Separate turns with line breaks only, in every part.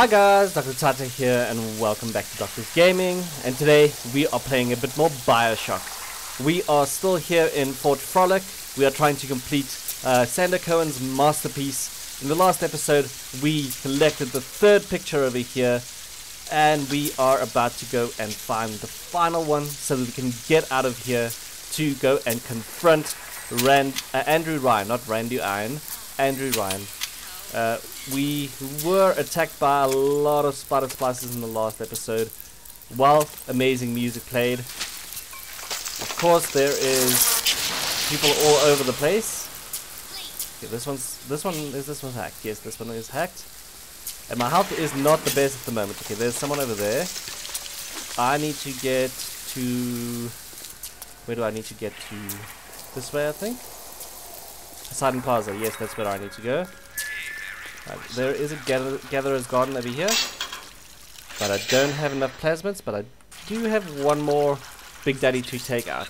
Hi guys, Dr. Tata here and welcome back to Doctor's Gaming and today we are playing a bit more Bioshock. We are still here in Fort Frolic, we are trying to complete uh, Sander Cohen's masterpiece. In the last episode we collected the third picture over here and we are about to go and find the final one so that we can get out of here to go and confront Rand, uh, Andrew Ryan, not Randy Iron, Andrew Ryan. Uh, we were attacked by a lot of spider splicers in the last episode while amazing music played. Of course there is people all over the place. Okay, this one's this one is this one hacked. Yes, this one is hacked. And my health is not the best at the moment. Okay, there's someone over there. I need to get to where do I need to get to? This way I think? Poseidon Plaza, yes that's where I need to go. Uh, there is a gather gatherer's garden over here. But I don't have enough plasmids, but I do have one more Big Daddy to take out.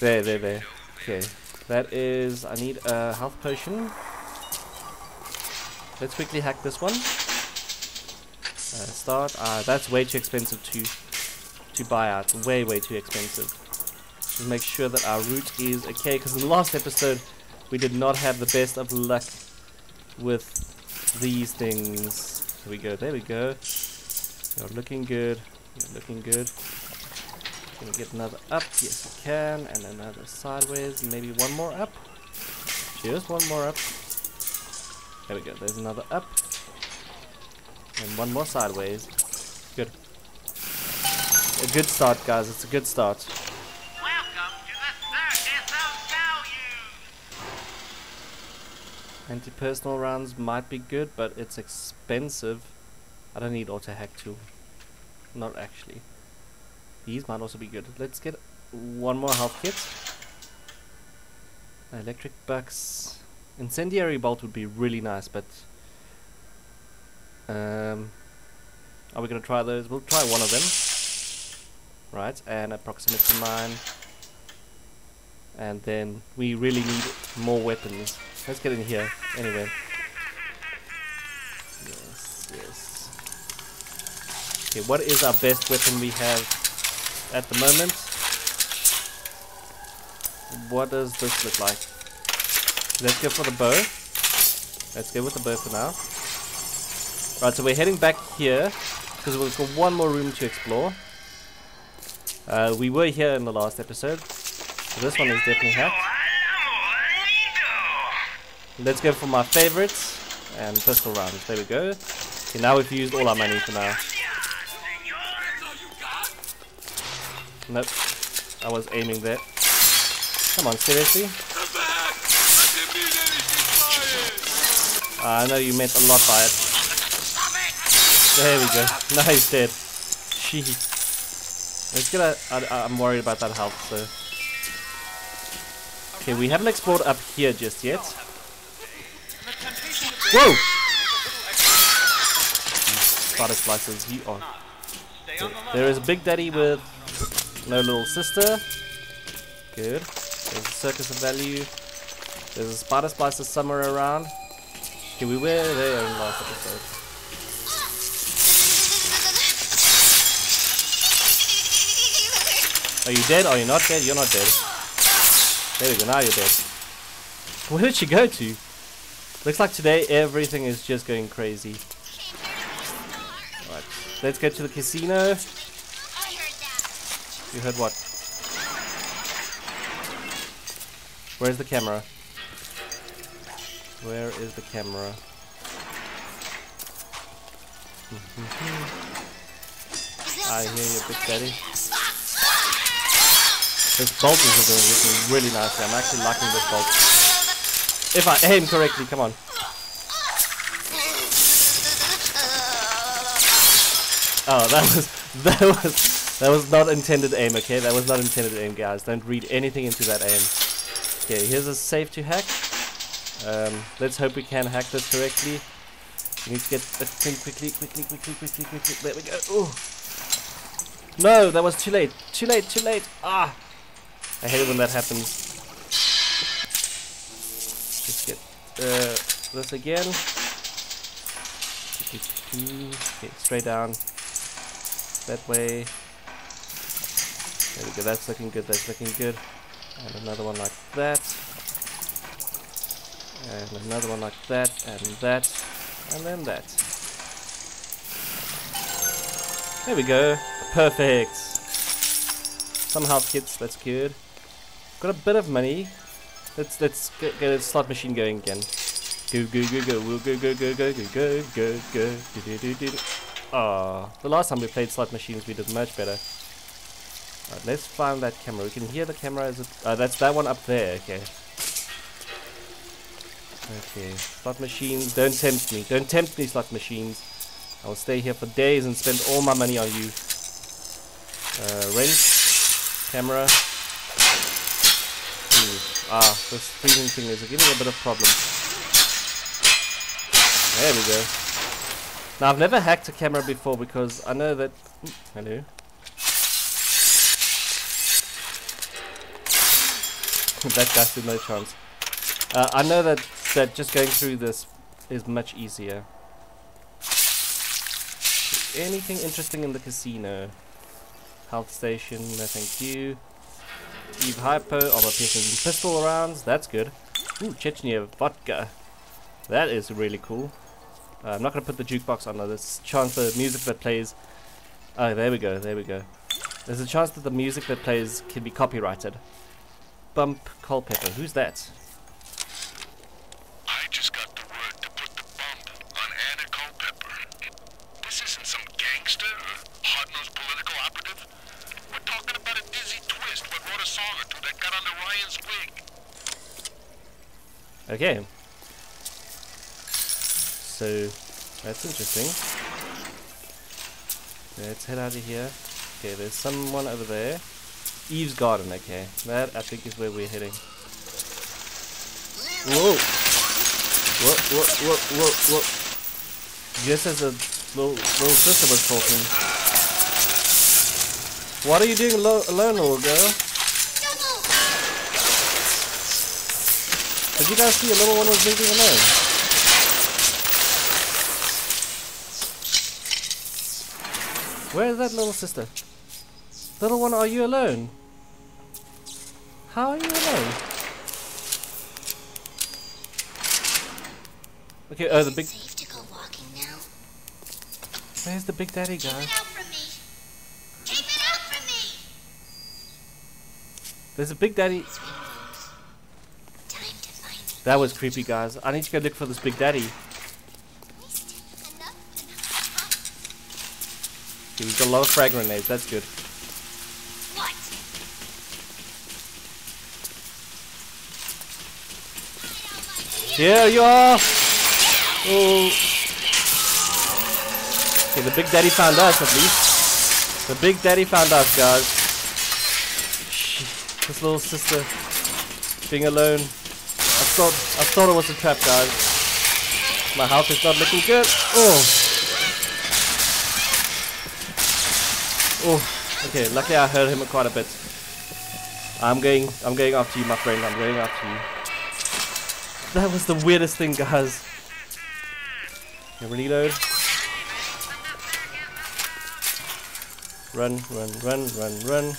There, there, there. Okay. That is, I need a health potion. Let's quickly hack this one. Uh, start. Uh, that's way too expensive to to buy out. Way, way too expensive. Just make sure that our route is okay, because in the last episode, we did not have the best of luck with these things. Here we go, there we go. You're looking good. You're looking good. Can we get another up? Yes, we can. And another sideways. Maybe one more up. Just one more up. There we go. There's another up. And one more sideways. Good. A good start, guys. It's a good start. Anti-personnel rounds might be good, but it's expensive. I don't need auto hack tool. Not actually. These might also be good. Let's get one more health kit. Electric bucks. Incendiary bolt would be really nice, but um, are we gonna try those? We'll try one of them. Right, and a proximity mine. And then we really need more weapons. Let's get in here. Anyway. Yes, yes. Okay, what is our best weapon we have at the moment? What does this look like? Let's go for the bow. Let's go with the bow for now. Right, so we're heading back here because we've got one more room to explore. Uh, we were here in the last episode. So this one is definitely hacked. Let's go for my favorites and pistol rounds. There we go. Okay, now we've used all our money for now. Nope. I was aiming there. Come on, seriously? Uh, I know you meant a lot by it. There we go. Now he's dead. Jeez. Let's get a... I'm worried about that health, so... Okay, we haven't explored up here just yet. Whoa! Spider Splicers, you are. There is a Big Daddy with no little sister. Good. There's a Circus of Value. There's a Spider Splicer somewhere around. Okay, we were there in last episode. Are you dead? Are you not dead? You're not dead. There we go, now you're dead. Where did she go to? Looks like today everything is just going crazy. Alright, let's get to the casino. You heard what? Where's the camera? Where is the camera? I hear you, Big Daddy. This bolt is doing really nicely. I'm actually liking this bolt. If I aim correctly, come on. Oh, that was that was that was not intended aim. Okay, that was not intended aim, guys. Don't read anything into that aim. Okay, here's a safe to hack. Um, let's hope we can hack this correctly. We need to get a thing quickly, quickly, quickly, quickly, quickly. There we go. Ooh. No, that was too late. Too late. Too late. Ah, I hate it when that happens. Uh, this again. Okay, straight down. That way. There we go. That's looking good. That's looking good. And another one like that. And another one like that. And that. And then that. There we go. Perfect. Some health kits. That's good. Got a bit of money. Let's let's get, get a slot machine going again. Go go go go go go go go go go go go go do do do do. Ah, the last time we played slot machines, we did much better. Right, let's find that camera. We can hear the camera. Is it? Uh, that's that one up there. Okay. Okay. Slot machines. Don't tempt me. Don't tempt me, slot machines. I will stay here for days and spend all my money on you. Uh, rent. Camera. Ooh. Ah, this freezing thing is giving a bit of problem. There we go. Now I've never hacked a camera before because I know that. Ooh, hello. that guy stood no chance. Uh, I know that that just going through this is much easier. Anything interesting in the casino? Health station, no thank you. Eve Hypo, armor piercing pistol rounds, that's good. Ooh, Chechnya vodka. That is really cool. Uh, I'm not going to put the jukebox on though, there's a chance the music that plays... Oh, there we go, there we go. There's a chance that the music that plays can be copyrighted. Bump Culpepper, who's that? Okay. So, that's interesting. Let's head out of here. Okay, there's someone over there. Eve's Garden, okay. That, I think, is where we're heading. Whoa! Whoa, whoa, whoa, whoa, whoa. Just as a little, little sister was talking. What are you doing alo alone, little girl? Did you guys see a little one was drinking alone? Where is that little sister? Little one, are you alone? How are you alone? Okay, oh, the big.
Safe to go walking now.
Where's the big daddy
Keep
guy?
it out from me. Keep it out from me.
There's a big daddy.
Swing those. Time to find me.
That was creepy, guys. I need to go look for this big daddy. Okay, we've got a lot of frag grenades. That's good. Here you are. Oh. Okay, the big daddy found us at least. The big daddy found us, guys. This little sister being alone. I thought I thought it was a trap, guys. My health is not looking good. Oh. Oh. Okay, luckily I heard him quite a bit. I'm going I'm going after you, my friend. I'm going after you. That was the weirdest thing, guys. Reload. Run, run, run, run, run.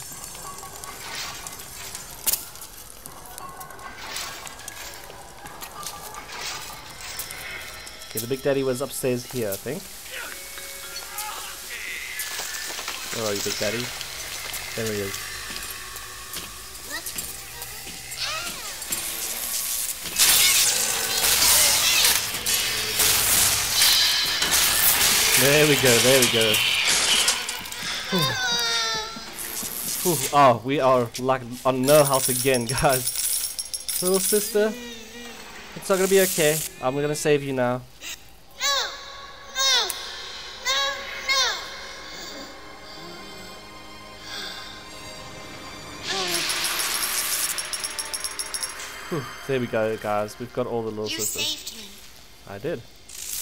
Okay, the big daddy was upstairs here, I think. Where are you, big daddy? There he is. There we go, there we go. Oh, we are like on no health again, guys. Little sister, it's not gonna be okay. I'm gonna save you now. Whew, There we go, guys. We've got all the little
You
sisters.
saved me.
I did.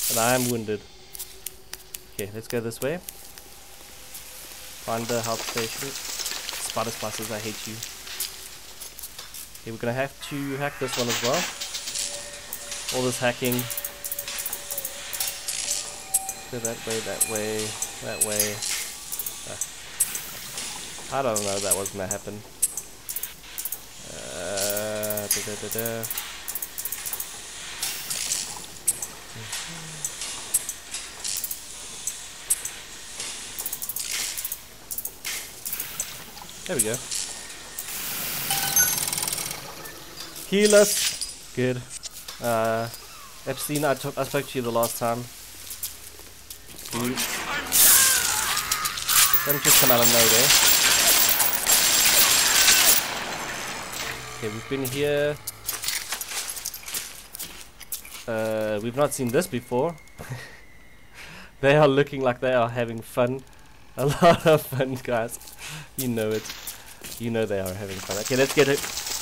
And I am wounded. Okay, let's go this way. Find the health station. Spider splicers, I hate you. Okay, we're gonna have to hack this one as well. All this hacking. go that way, that way, that way. Ah. I don't know that was gonna happen. Da -da -da -da. There we go. Heal us. Good. Uh, Epstein, I, I spoke to you the last time. Don't just come out of nowhere. Okay, we've been here. Uh, we've not seen this before. they are looking like they are having fun. A lot of fun, guys. You know it. You know they are having fun. Okay, let's get it.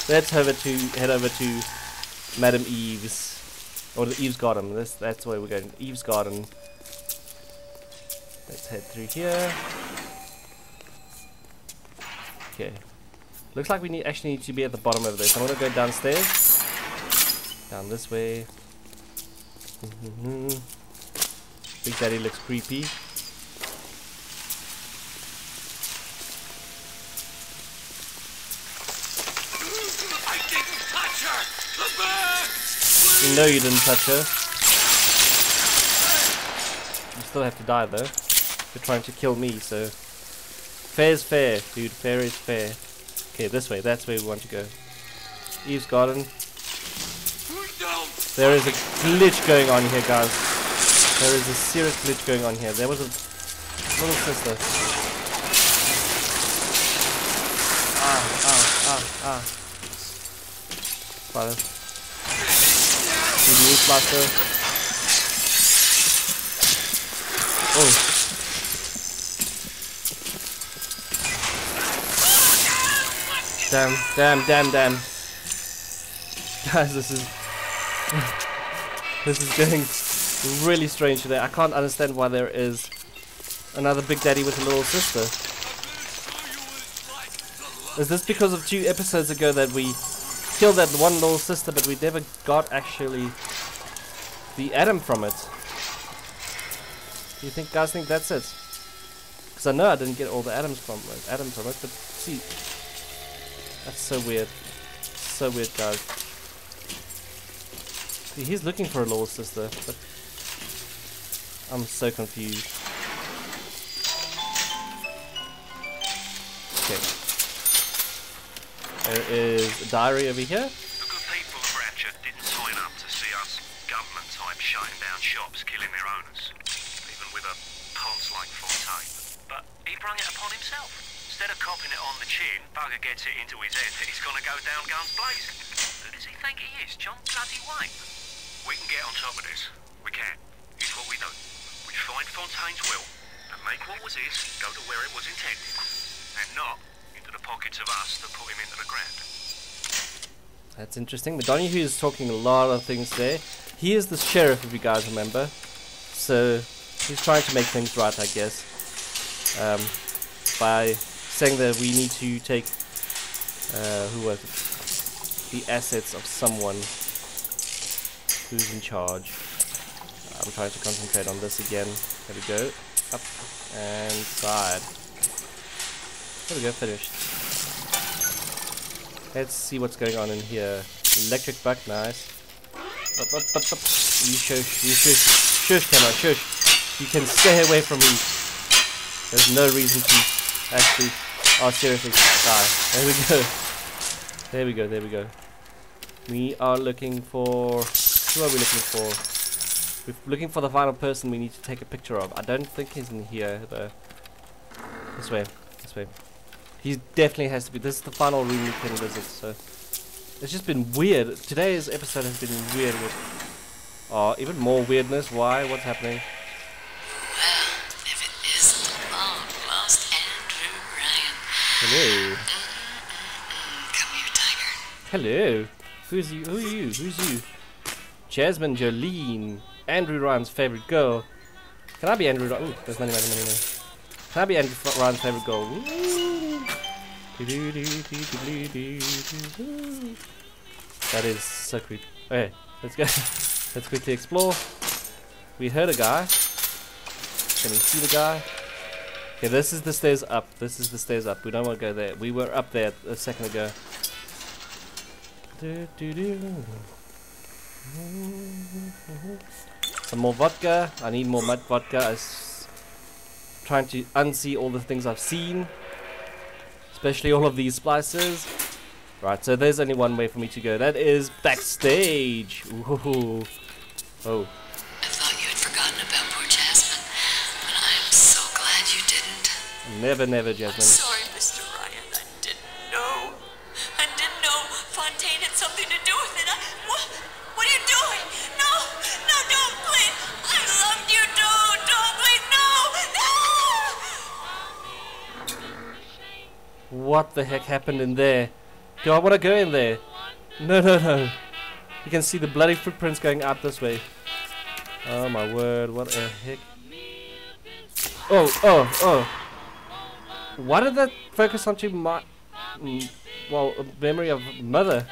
Let's over to head over to Madam Eve's or the Eve's Garden. This that's where we're going. Eve's Garden. Let's head through here. Okay. Looks like we need actually need to be at the bottom of this. I'm gonna go downstairs. Down this way. Mm-hmm. Big Daddy looks creepy.
Didn't touch her!
You know you didn't touch her. You still have to die though. You're trying to kill me, so fair's fair, dude. Fair is fair. Okay, this way. That's where we want to go. Eve's Garden. There is a glitch going on here, guys. There is a serious glitch going on here. There was a little sister. Ah, ah, ah, ah. Father. You lose blaster? Oh. Damn, damn, damn, damn. Guys, this is this is getting really strange today. I can't understand why there is another Big Daddy with a little sister. Is this because of two episodes ago that we killed that one little sister, but we never got actually the Adam from it? Do you think guys think that's it? Because I know I didn't get all the Adams from it, Adam from it, but see, that's so weird. So weird, guys. See, he's looking for a little sister, but I'm so confused. Okay. There is a diary over here.
The good people of Rapture didn't sign up to see us government type shutting down shops, killing their owners. Even with a ponce like Fontaine. But he brung it upon himself. Instead of copping it on the chin, bugger gets it into his head that he's gonna go down guns blazing. Who does he think he is? John Bloody Wayne? We can get on top of this. We can. Here's what we do. We find Fontaine's will and make what was his go to where it was intended. And not into the pockets of us that put him into the ground.
That's interesting. But Donahue is talking a lot of things there. He is the sheriff, if you guys remember. So he's trying to make things right, I guess. Um, by saying that we need to take uh, who was it? The assets of someone who's in charge. I'm trying to concentrate on this again. There we go. Up and side. There we go, finished. Let's see what's going on in here. Electric buck, nice. Up, up, up, up. You shush, you shush, shush, camera, shush. You can stay away from me. There's no reason to actually. Oh, seriously, die. There we go. There we go, there we go. We are looking for. Who are we looking for? We're looking for the final person we need to take a picture of. I don't think he's in here, though. This way, this way. He definitely has to be. This is the final room you can visit, so. It's just been weird. Today's episode has been weird with. Oh, even more weirdness. Why? What's happening?
Well, if it isn't the long lost Andrew Ryan.
Hello.
Come here, Tiger.
Hello. Who's you? Who are you? Who's you? Jasmine Jolene. Andrew Ryan's favorite girl. Can I be Andrew Ryan? Ooh, there's money, money, money, money. Can I be Andrew Ryan's favorite girl? That is so creepy. Okay, let's go. let's quickly explore. We heard a guy. Can you see the guy? Okay, this is the stairs up. This is the stairs up. We don't want to go there. We were up there a second ago. Some more vodka. I need more mud vodka. I was trying to unsee all the things I've seen. Especially all of these splicers. Right, so there's only one way for me to go. That is backstage. Ooh. Oh.
I thought you had forgotten about poor Jasmine, but I'm so glad you
Never, never,
I'm
Jasmine.
sorry, Mr. Ryan. I didn't know. I didn't know Fontaine had something to do with it. I, what? What are you doing? No, no, don't, please. I loved you, don't, don't, please, no, no.
What the heck happened in there? Do I want to go in there? No, no, no. You can see the bloody footprints going out this way. Oh my word, what the heck? Oh, oh, oh. Why did that focus onto my... Well, a memory of mother?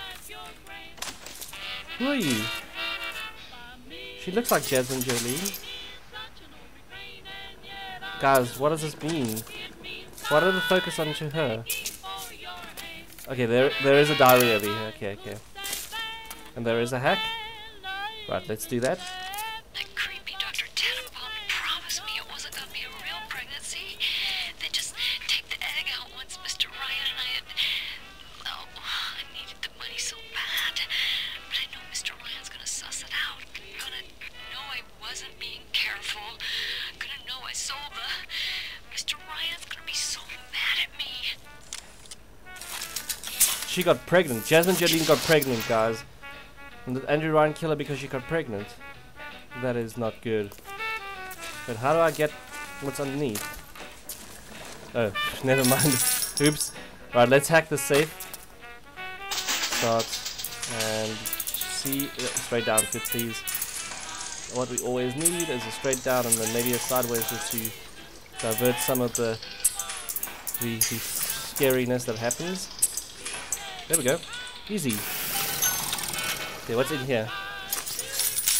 Who are you? She looks like Jasmine Jolie. Guys, what does this mean? Why did it focus onto her? Okay, there there is a diary over here. Okay, okay. And there is a hack. Right, let's do. That She got pregnant. Jasmine Jolene got pregnant, guys. And Andrew Ryan kill her because she got pregnant? That is not good. But how do I get what's underneath? Oh, never mind. Oops. Right, let's hack the safe. Start and see uh, straight down, fit please. What we always need is a straight down and then maybe a sideways just to divert some of the the, the scariness that happens. There we go. Easy. Okay, what's in here?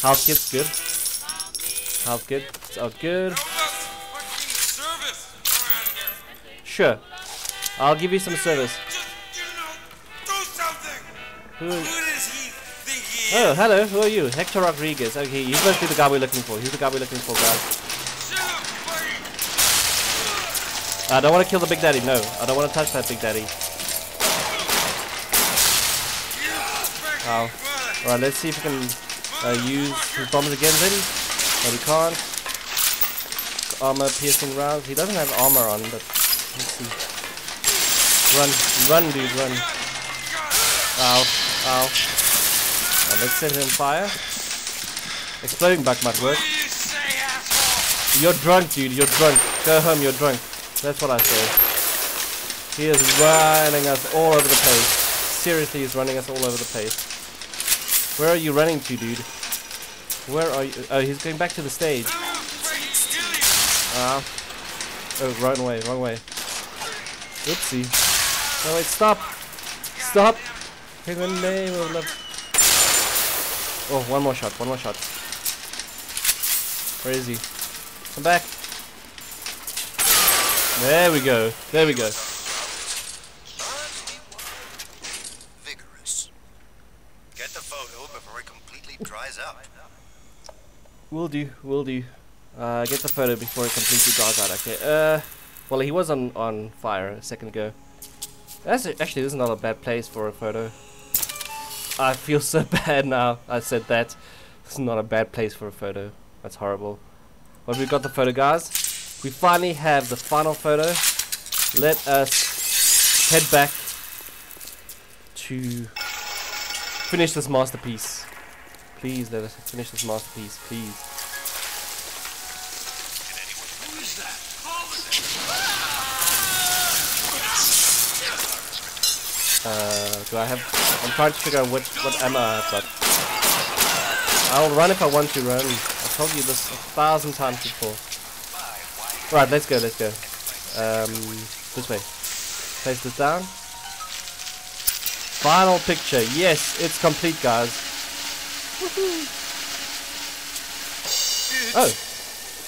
Health kit's good. Health kit. It's all good. Sure. I'll give you some service. Who? Oh, hello. Who are you? Hector Rodriguez. Okay, you must be the guy we're looking for. Who's the guy we're looking for, guys? I don't want to kill the Big Daddy. No, I don't want to touch that Big Daddy.
You respect
Ow. Alright, let's see if we can uh, use his bombs again then. No, we can't. Armor piercing rounds. He doesn't have armor on, but let's see. Run, run, dude, run. Ow, ow. Alright, let's set him fire. Exploding bug might work. You're drunk, dude. You're drunk. Go home. You're drunk. That's what I say. He is running us all over the place. Seriously, he's running us all over the place. Where are you running to, dude? Where are you? Oh, he's going back to the stage. Ah. Oh, wrong way. Wrong way. Oopsie. No, wait. Stop. Stop. In the name of love. Oh, one more shot. One more shot. Where is he? Come back. There we go. There we go.
Vigorous. Get the photo before it completely dries out.
Will do. Will do. Uh, get the photo before it completely dies out. Okay. Uh, well, he was on on fire a second ago. That's actually this is not a bad place for a photo. I feel so bad now. I said that. This is not a bad place for a photo. That's horrible. But we got the photo, guys. We finally have the final photo. Let us head back to finish this masterpiece. Please let us finish this masterpiece, please. Uh, do I have? I'm trying to figure out what what ammo I've got. I'll run if I want to run. I've told you this a thousand times before. Right, let's go. Let's go. Um, this way. Place this down. Final picture. Yes, it's complete, guys. Woohoo. Oh,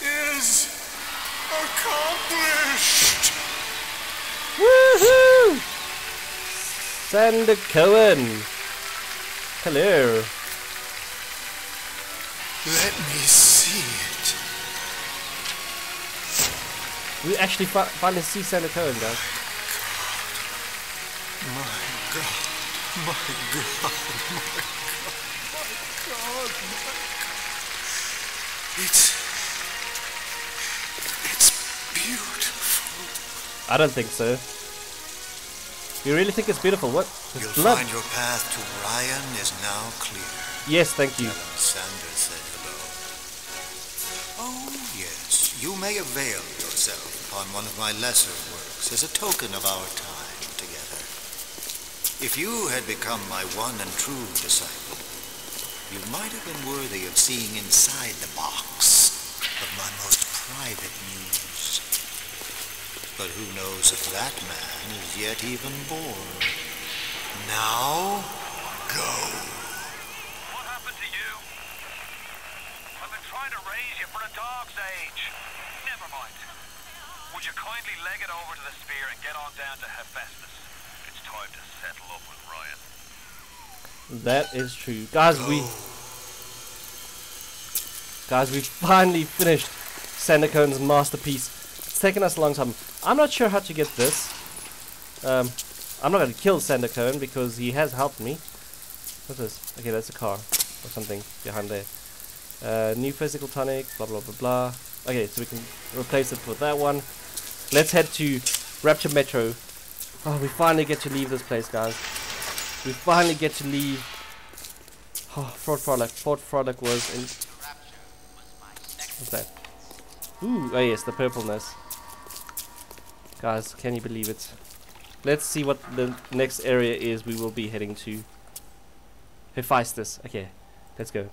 Is
accomplished.
Woohoo! Sander Cohen. Hello.
Let me see it.
We actually fi- finally see Sander Cohen, guys.
My God. My God. My God.
I don't think so. You really think it's beautiful? What? It's
You'll
blood.
find your path to Ryan is now clear.
Yes, thank you.
Ellen Sanders said hello. Oh, yes. You may avail yourself upon one of my lesser works as a token of our time together. If you had become my one and true disciple, you might have been worthy of seeing inside the box of my most private news. But who knows if that man is yet even born. Now, go.
What happened to you? I've been trying to raise you for a dog's age. Never mind. Would you kindly leg it over to the spear and get on down to Hephaestus? It's time to settle up with Ryan.
That is true. Guys, we... Guys, we finally finished Sander Cohen's masterpiece. Taken us a long time. I'm not sure how to get this. Um, I'm not going to kill Sander Cohen because he has helped me. What's this? Okay, that's a car or something behind there. Uh, new physical tonic, blah blah blah blah. Okay, so we can replace it with that one. Let's head to Rapture Metro. Oh, we finally get to leave this place, guys. We finally get to leave. Oh, Fort Frolic. Fort Frolic was in. What's that? Ooh, oh yes, the purpleness. Guys, can you believe it? Let's see what the next area is we will be heading to. Hephaestus. Okay, let's go.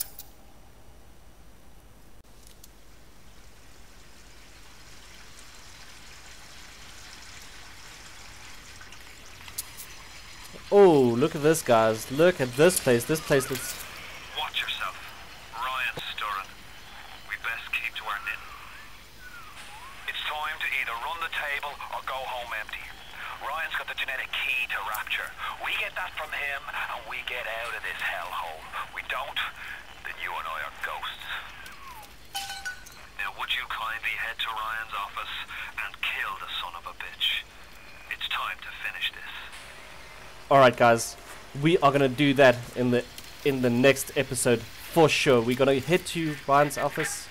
Oh, look at this, guys. Look at this place. This place looks.
Watch yourself. Ryan's stirring. We best keep to our knitting. It's time to either run the table or go home empty. Ryan's got the genetic key to Rapture. We get that from him and we get out of this hellhole. We don't, then you and I are ghosts. Now would you kindly head to Ryan's office and kill the son of a bitch? It's time to finish this.
All right, guys. We are gonna do that in the in the next episode for sure. We're gonna head to Ryan's office.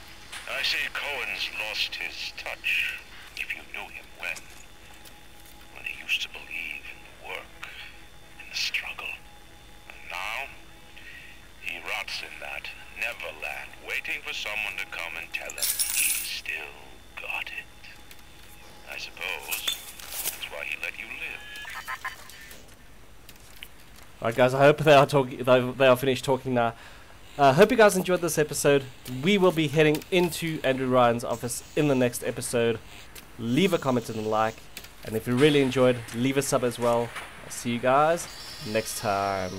I say Cohen's lost his touch, if you knew him when. When he used to believe in the work, in the struggle. And now, he rots in that Neverland, waiting for someone to come and tell him he's still got it. I suppose that's why he let you live.
Right, guys. I hope they are talking. They are finished talking now. I uh, hope you guys enjoyed this episode. We will be heading into Andrew Ryan's office in the next episode. Leave a comment and a like, and if you really enjoyed, leave a sub as well. I'll see you guys next time.